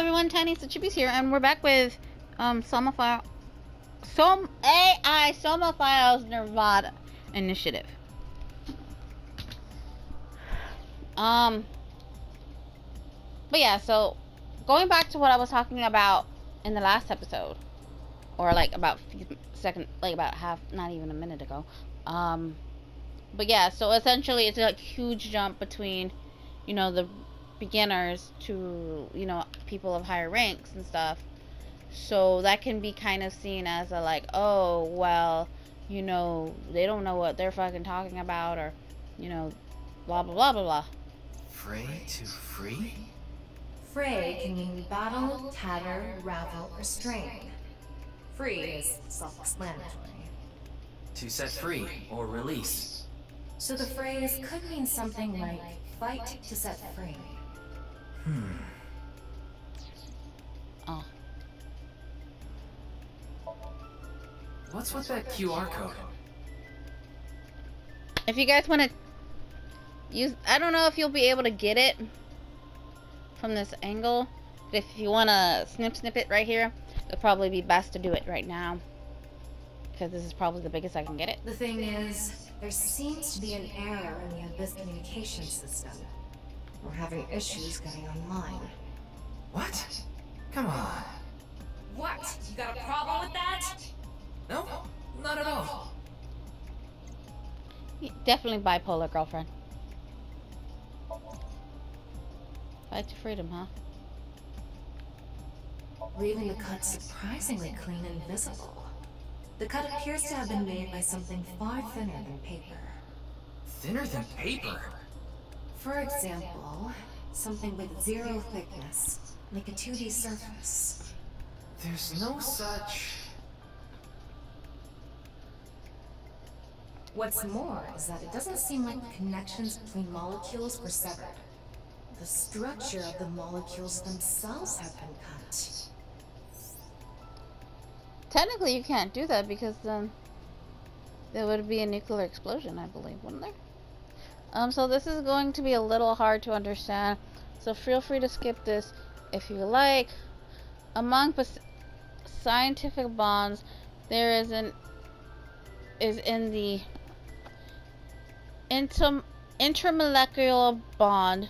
everyone, Tiny Chibi's here, and we're back with um Somafile Som AI Somophiles Nirvana Initiative. Um But yeah, so going back to what I was talking about in the last episode, or like about second like about half not even a minute ago. Um but yeah, so essentially it's a huge jump between, you know, the beginners to you know people of higher ranks and stuff. So that can be kind of seen as a like oh well you know they don't know what they're fucking talking about or you know blah blah blah blah blah. Fray to free? Fray can mean battle tatter ravel or strain. Free is self-explanatory. To set free or release. So the phrase could mean something like fight to set free Hmm. Oh. What's with that QR code? If you guys want to use, I don't know if you'll be able to get it from this angle. But if you want to snip snip it right here, it'll probably be best to do it right now. Because this is probably the biggest I can get it. The thing is, there seems to be an error in the Abyss communication system. We're having issues getting online. What? Come on. What? You got a problem with that? No, not at all. Definitely bipolar girlfriend. Fight to freedom, huh? Leaving the cut surprisingly clean and visible. The cut appears to have been made by something far thinner than paper. Thinner than paper? For example, something with zero thickness, like a 2D surface. There's no such... What's more is that it doesn't seem like the connections between molecules were severed. The structure of the molecules themselves have been cut. Technically, you can't do that because then there would be a nuclear explosion, I believe, wouldn't there? Um, so this is going to be a little hard to understand, so feel free to skip this if you like. Among scientific bonds, there is an is in the inter intermolecular bond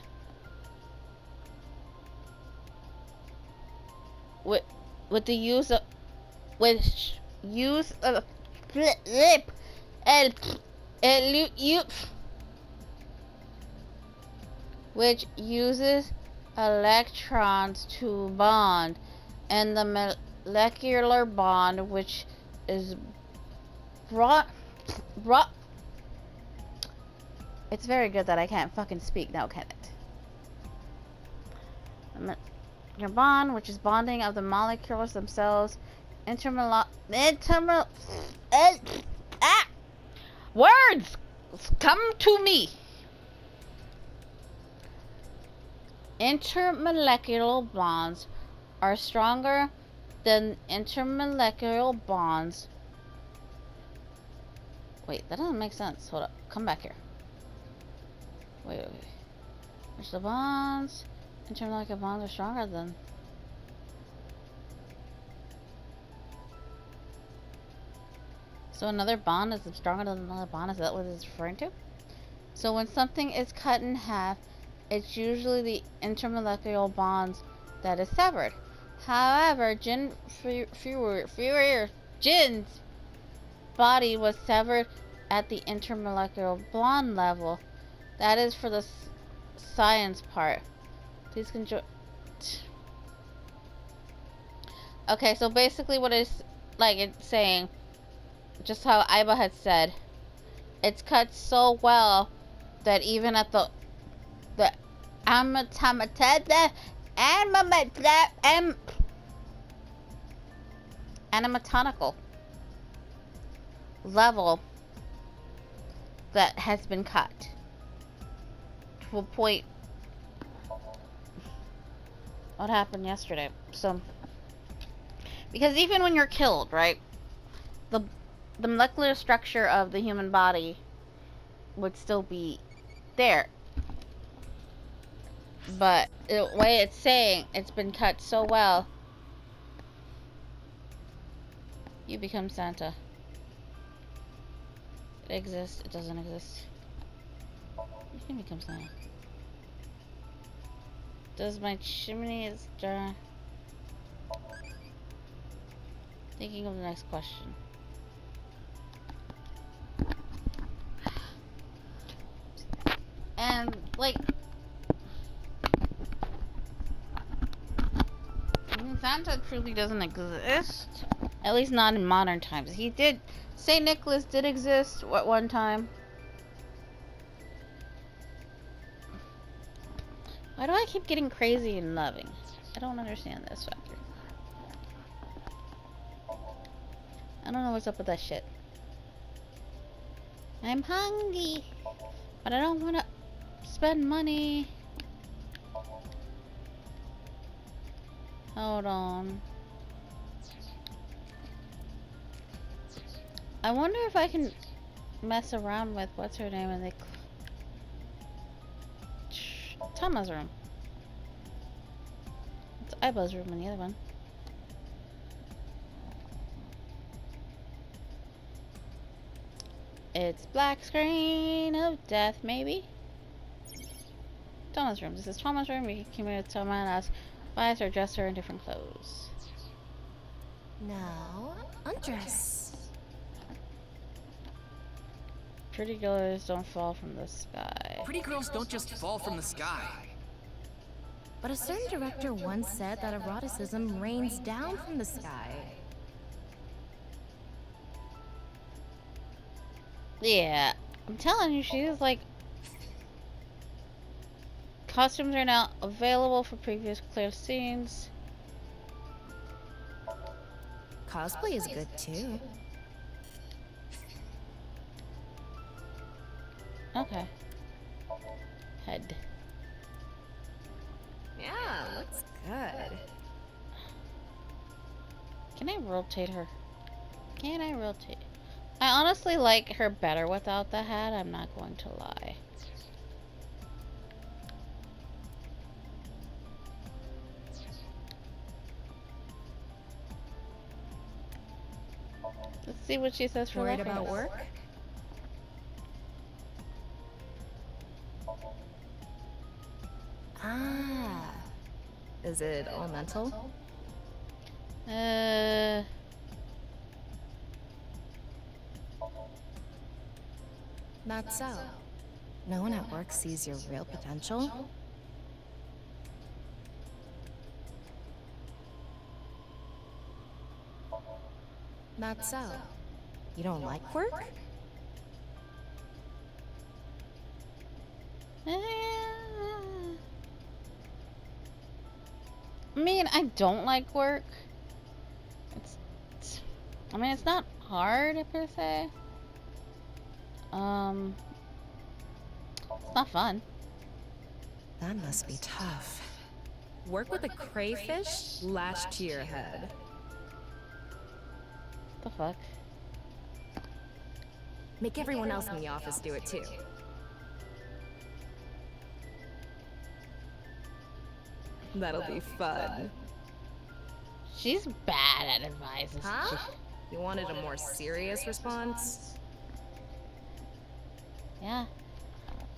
with with the use of with use of lip and and you which uses electrons to bond, and the molecular bond, which is brought brought. It's very good that I can't fucking speak now, can it? Your bond, which is bonding of the molecules themselves, intermol intermol eh, ah, words come to me. Intermolecular bonds are stronger than intermolecular bonds. Wait, that doesn't make sense. Hold up. Come back here. Wait, wait. Which the bonds? Intermolecular bonds are stronger than... So another bond is stronger than another bond? Is that what it's referring to? So when something is cut in half, it's usually the intermolecular bonds that is severed. However, Jin Jin's body was severed at the intermolecular bond level. That is for the science part. Please control. Okay, so basically what it's like it's saying, just how Aiba had said, it's cut so well that even at the anatomical anatomical level that has been cut to a point. What happened yesterday? So because even when you're killed right the the molecular structure of the human body would still be there but the way it's saying, it's been cut so well. You become Santa. It exists. It doesn't exist. You can become Santa. Does my chimney is dry? Thinking of the next question. Santa truly doesn't exist. At least not in modern times. He did Saint Nicholas did exist at one time. Why do I keep getting crazy and loving? I don't understand this factor. I don't know what's up with that shit. I'm hungry, but I don't want to spend money. Hold on. I wonder if I can mess around with what's her name and they Tama's room. It's Aiba's room in the other one. It's black screen of death, maybe? Thomas' room. This is Thomas' room. We came here Tama and ask why is or dress her in different clothes. Now, undress. Pretty girls don't fall from the sky. Pretty girls don't just fall from the sky. But a certain director once said that eroticism rains down from the sky. Yeah, I'm telling you, she's like. Costumes are now available for previous clear scenes. Cosplay is good too. Okay. Head. Yeah, looks good. Can I rotate her? Can I rotate? I honestly like her better without the hat, I'm not going to lie. See what she says for Worried about work? Ah. Is it all mental? Uh, Not so. No one at work sees your real potential. Not so. You don't like work? uh, I mean, I don't like work. It's, it's, I mean, it's not hard per se. Um, it's not fun. That must be tough. Work with a crayfish lashed to your head. The fuck? Make everyone else in the office do it too. That'll be fun. She's bad at advice. Huh? You wanted a more serious response? Yeah.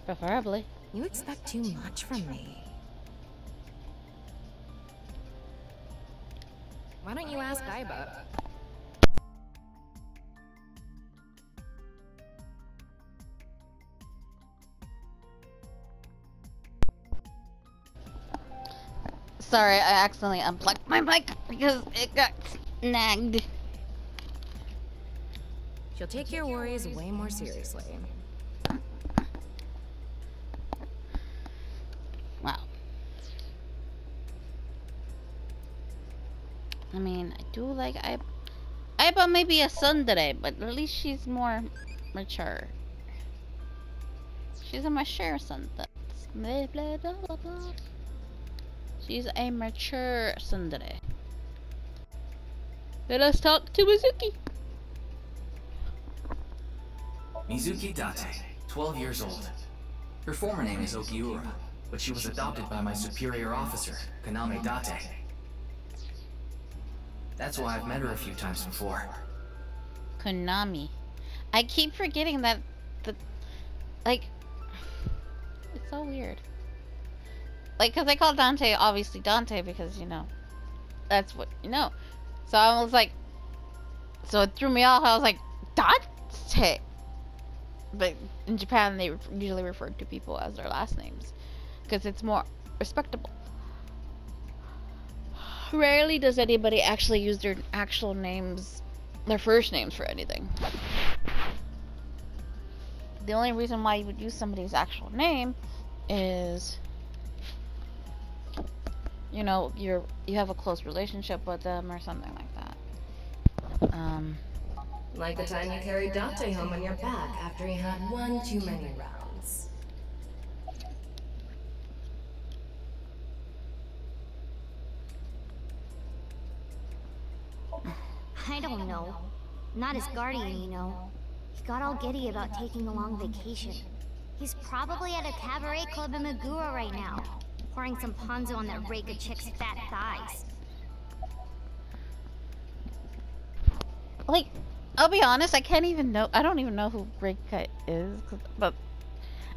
Preferably. You expect too much from me. Why don't you ask Aiba? Sorry, I accidentally unplugged my mic because it got snagged. She'll take your worries way more seriously. Wow. I mean, I do like I. Aiba may be a tsundere, but at least she's more mature. She's a mature tsundere. Blah, blah, blah, blah, blah. She's a mature tsundere. Let us talk to Mizuki. Mizuki Date, 12 years old. Her former name is Okiura. but she was adopted by my superior officer, Kaname Date. That's why I've met her a few times before. Konami. I keep forgetting that the like it's so weird. Like cuz I call Dante obviously Dante because you know that's what you know. So I was like so it threw me off. I was like Dante. But in Japan they usually refer to people as their last names because it's more respectable. Rarely does anybody actually use their actual names their first names for anything. The only reason why you would use somebody's actual name is you know, you're you have a close relationship with them or something like that. Um Like the time you carried Dante home on your back after he had one too many rounds. I don't know. Not his guardian, you know. He got all giddy about taking a long vacation. He's probably at a cabaret club in Magura right now, pouring some ponzu on that Reika chick's fat thighs. like I'll be honest, I can't even know I don't even know who Rika is, but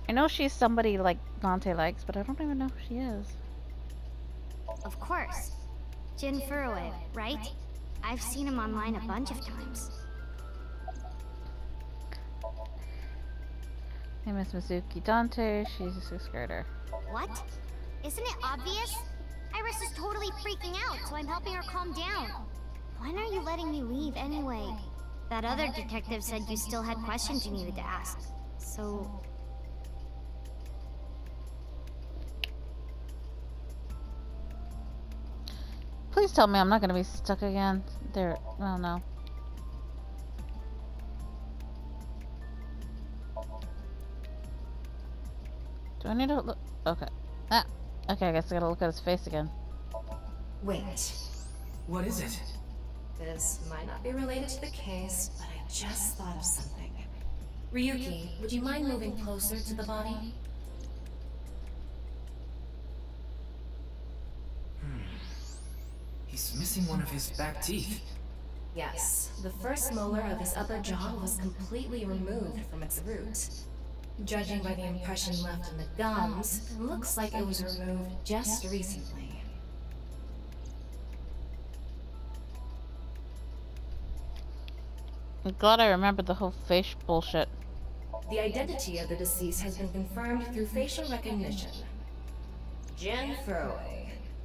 I know she's somebody like Dante likes, but I don't even know who she is. Of course. Jin Furue, right? I've seen him online a bunch of times. Name is Mizuki Dante, she's a sixth grader. What? Isn't it obvious? Iris is totally freaking out, so I'm helping her calm down. When are you letting me leave anyway? That other detective said you still had questions you needed to ask. So, Please tell me I'm not gonna be stuck again. There, I don't know. Do I need to look? Okay. Ah. Okay, I guess I gotta look at his face again. Wait, What is it? this might not be related to the case, but I just thought of something. Ryuki, would you mind moving closer to the body? Hmm. He's missing one of his back teeth. Yes, the first molar of his upper jaw was completely removed from its root. Judging by the impression left in the gums, it looks like it was removed just recently. I'm glad I remembered the whole face bullshit. The identity of the deceased has been confirmed through facial recognition. Jin Furue,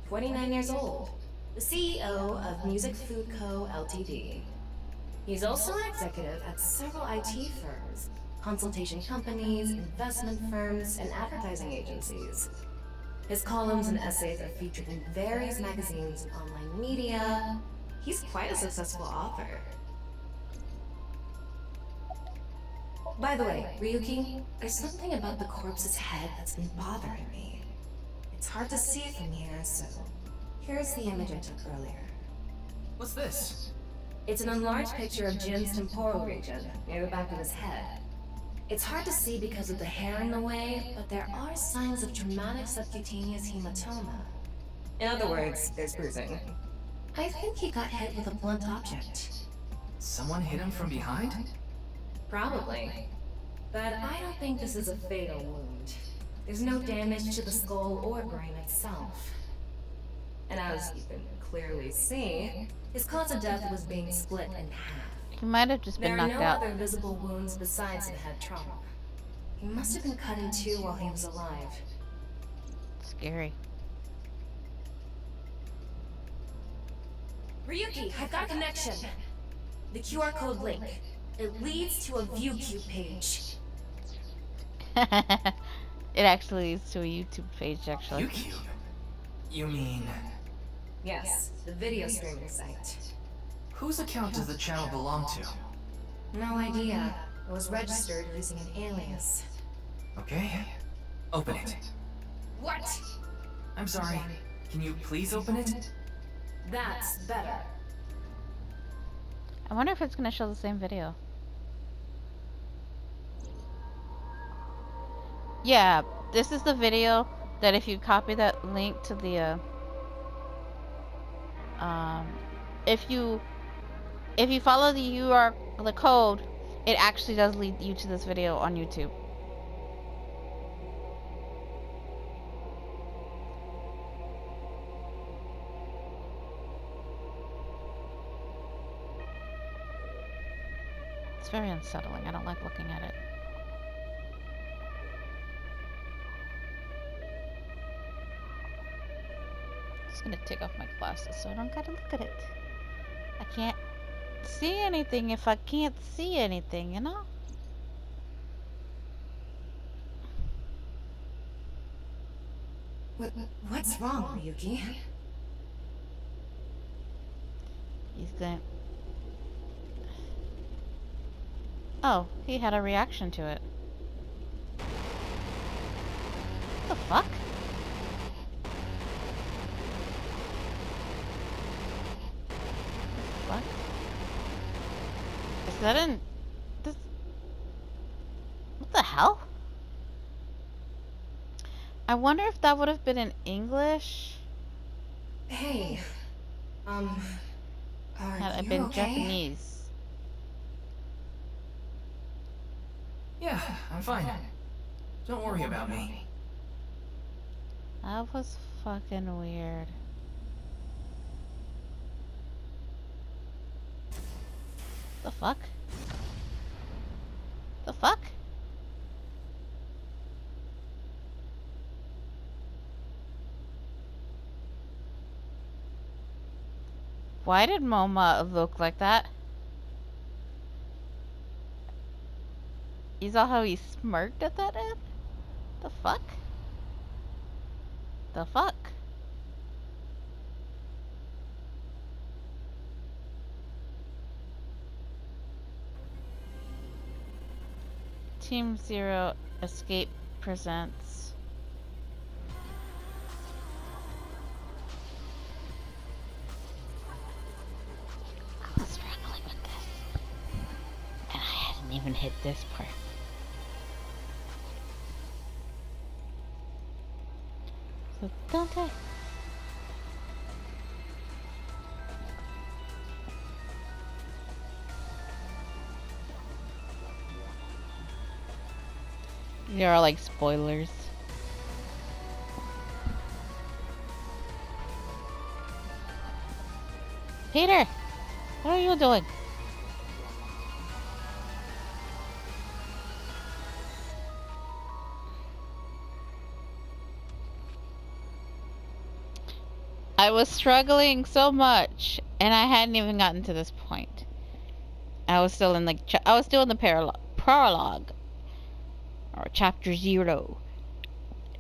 29 years old, the CEO of Music Food Co. Ltd. He's also an executive at several IT firms, consultation companies, investment firms, and advertising agencies. His columns and essays are featured in various magazines and online media. He's quite a successful author. By the way, Ryuki, there's something about the corpse's head that's been bothering me. It's hard to see from here, so here's the image I took earlier. What's this? It's an enlarged picture of Jin's temporal region, near the back of his head. It's hard to see because of the hair in the way, but there are signs of traumatic subcutaneous hematoma. In other words, there's bruising. I think he got hit with a blunt object. Someone hit him from behind? Probably. But I don't think this is a fatal wound. There's no damage to the skull or brain itself. And as you can clearly see, his cause of death was being split in half. He might have just been There are knocked no out. other visible wounds besides the head trauma. He must have been cut in two while he was alive. Scary. Ryuki, I've got a connection. The QR code link. It leads to a ViewCube page. it actually leads to a YouTube page, actually. UQ? You mean... Yes, the video streaming site. Whose account does the channel belong to? No idea. It was registered using an alias. Okay. Open it. What? I'm sorry. Can you please open it? That's better. I wonder if it's gonna show the same video. Yeah, this is the video that if you copy that link to the uh, um, if you if you follow the UR the code, it actually does lead you to this video on YouTube. It's very unsettling. I don't like looking at it. I'm just gonna take off my glasses so I don't gotta look at it. I can't see anything if I can't see anything, you know? What, what's wrong, Ryuki? He's going Oh, he had a reaction to it. What the fuck? What? Is that in... This... What the hell? I wonder if that would have been in English. Hey, um, are Had it been okay? Japanese. Yeah, I'm fine. Don't worry about me. That was fucking weird. The fuck? The fuck? Why did Moma look like that? You saw how he smirked at that end? The fuck? The fuck? Team Zero Escape presents. Are like spoilers. Peter, what are you doing? I was struggling so much, and I hadn't even gotten to this point. I was still in like I was still in the prologue or chapter zero.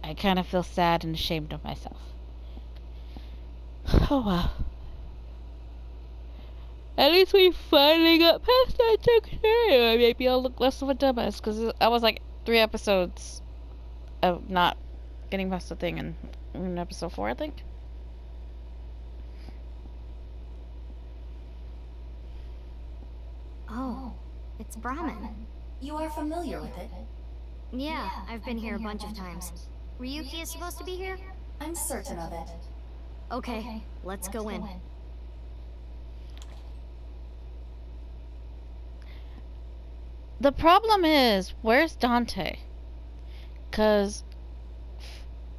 I kind of feel sad and ashamed of myself. Oh well. At least we finally got past that section. Maybe I'll look less of a dumbass because I was like three episodes of not getting past the thing in, in episode four, I think. Oh, it's Brahmin. You are familiar with it? Yeah, I've been here a bunch of times. Ryuki is supposed to be here? I'm certain of it. Okay, let's go in. The problem is, where's Dante? Because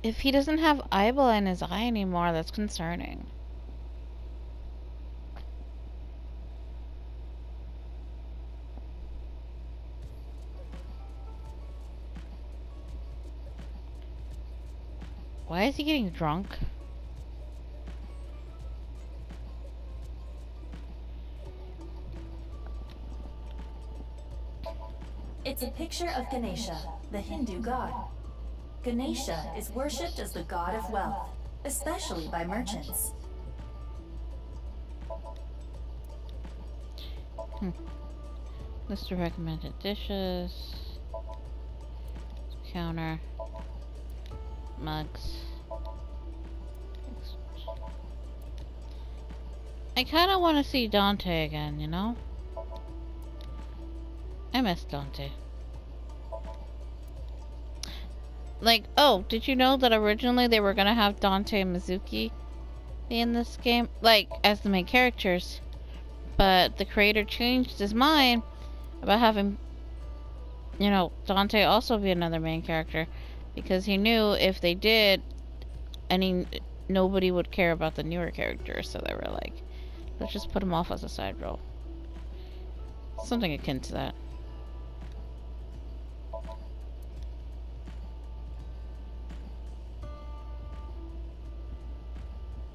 if he doesn't have eyeball in his eye anymore, that's concerning. Why is he getting drunk? It's a picture of Ganesha, the Hindu god. Ganesha is worshipped as the god of wealth, especially by merchants. Hmm. List of recommended dishes. Counter. Mugs. I kind of want to see Dante again, you know? I miss Dante. like, oh, did you know that originally they were gonna have Dante and Mizuki in this game, like as the main characters, but the creator changed his mind about having, you know, Dante also be another main character because he knew if they did, any nobody would care about the newer characters, so they were like, let's just put him off as a side role. Something akin to that.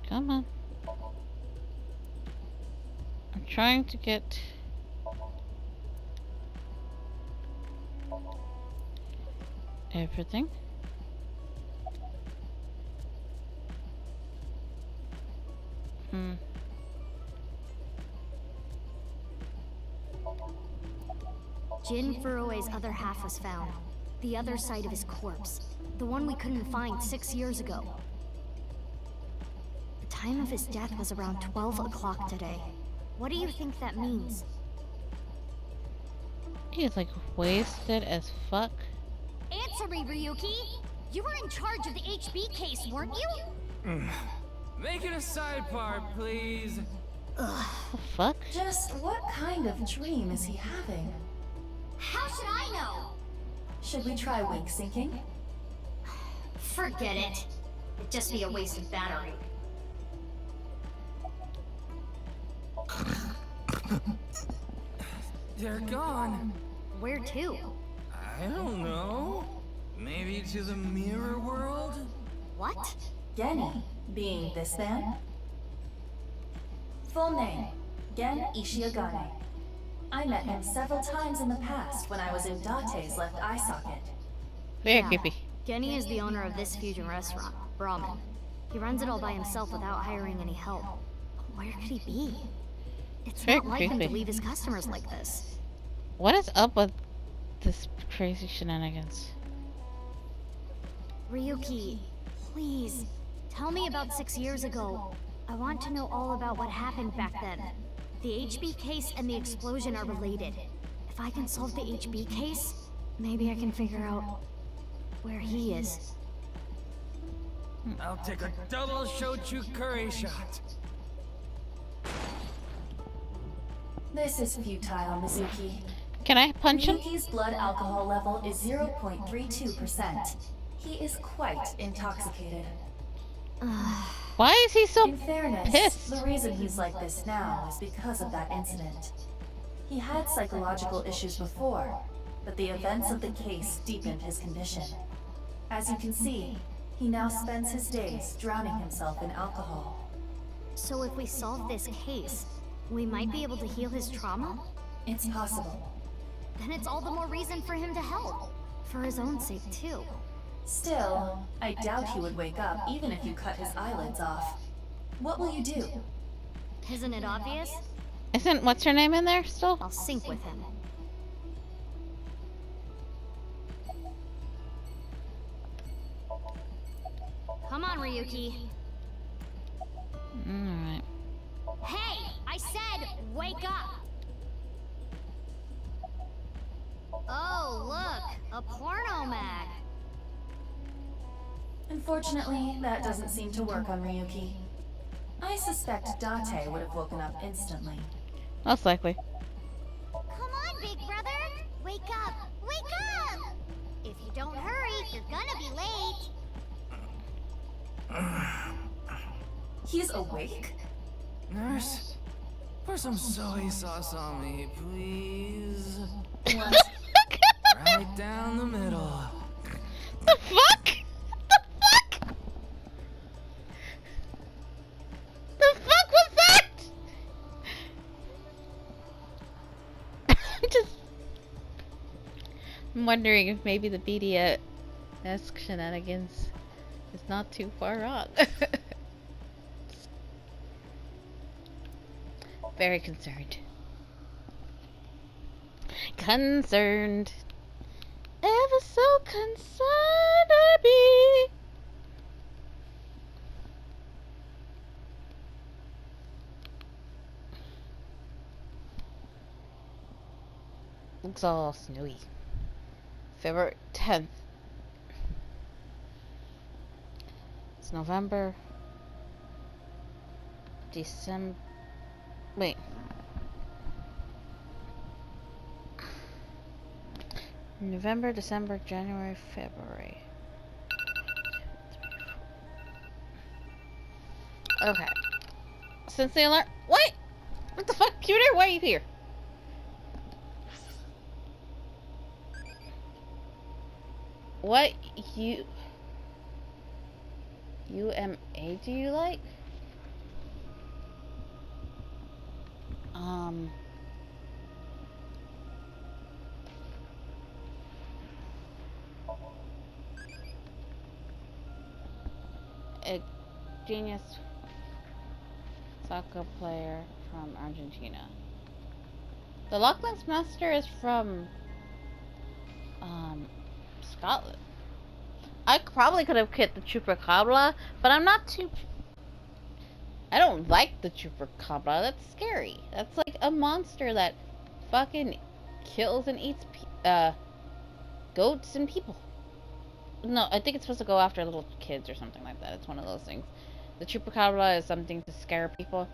Come on. I'm trying to get... Everything. Other half was found. The other side of his corpse. The one we couldn't find six years ago. The time of his death was around 12 o'clock today. What do you think that means? He's like wasted as fuck. Answer me, Ryuki! You were in charge of the HB case, weren't you? Make it a side part, please. The fuck? Just what kind of dream is he having? How should I know? Should we try wake syncing? Forget it. It'd just be a waste of battery. They're gone. Where to? I don't know. Maybe to the mirror world? What? Genny, being this man? Full name, Gen Ishiogane. I met him several times in the past when I was in Date's left eye socket. Very Yeah. creepy. Genny is the owner of this fusion restaurant, Brahmin. He runs it all by himself without hiring any help. Where could he be? It's Very not like him to leave his customers like this. What is up with this crazy shenanigans? Ryuki, please, tell me about six years ago. I want to know all about what happened back then. The HB case and the explosion are related. If I can solve the HB case, maybe I can figure out where he is. Hmm, I'll take a double shochu curry shot. This is futile, Mizuki. Can I punch him? Mizuki's blood alcohol level is 0.32%. He is quite intoxicated. Why is he so In fairness, pissed. the reason he's like this now is because of that incident. He had psychological issues before, but the events of the case deepened his condition. As you can see, he now spends his days drowning himself in alcohol. So if we solve this case, we might be able to heal his trauma? It's possible. Then it's all the more reason for him to help. For his own sake, too. Still, I doubt he would wake up even if you cut his eyelids off. What will you do? Isn't it obvious? Isn't what's her name in there still? I'll sync with him. Come on, Ryuki. Alright. Hey! I said, wake up! Oh, look! A porno mag! Unfortunately, that doesn't seem to work on Ryuki. I suspect Date would have woken up instantly. Most likely. Come on, big brother! Wake up! Wake up! If you don't hurry, you're gonna be late. He's awake? Nurse, pour some soy sauce on me, please. Right down the middle. the fuck? I'm wondering if maybe the BDS shenanigans is not too far wrong. Very concerned. Concerned. Ever so concerned I be. Looks all snowy. February 10th. It's November. December. Wait. November, December, January, February. Okay. Since the alert. What? What the fuck, computer? Why are you here? What you UMA do you like? Um a genius soccer player from Argentina. The Loch Ness Monster is from um Scotland. I probably could have hit the Chupacabra, but I'm not too. I don't like the Chupacabra. That's scary. That's like a monster that fucking kills and eats uh goats and people. No, I think it's supposed to go after little kids or something like that. It's one of those things. The Chupacabra is something to scare people.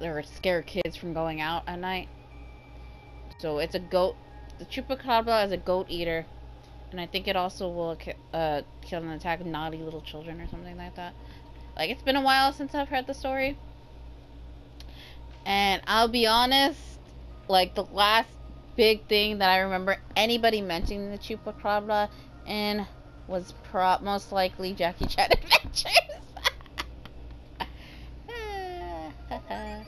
Or scare kids from going out at night. So it's a goat. The Chupacabra is a goat eater. And I think it also will uh, kill and attack naughty little children or something like that. Like, it's been a while since I've heard the story. And I'll be honest, like, the last big thing that I remember anybody mentioning the Chupacabra in was pro- most likely Jackie Chan Adventures.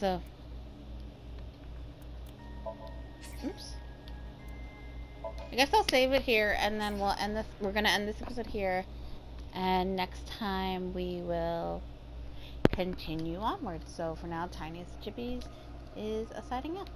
so, guess I'll save it here, and then we'll end this. We're gonna end this episode here, and next time we will continue onward. So for now, Tiniest Chibis is a signing out.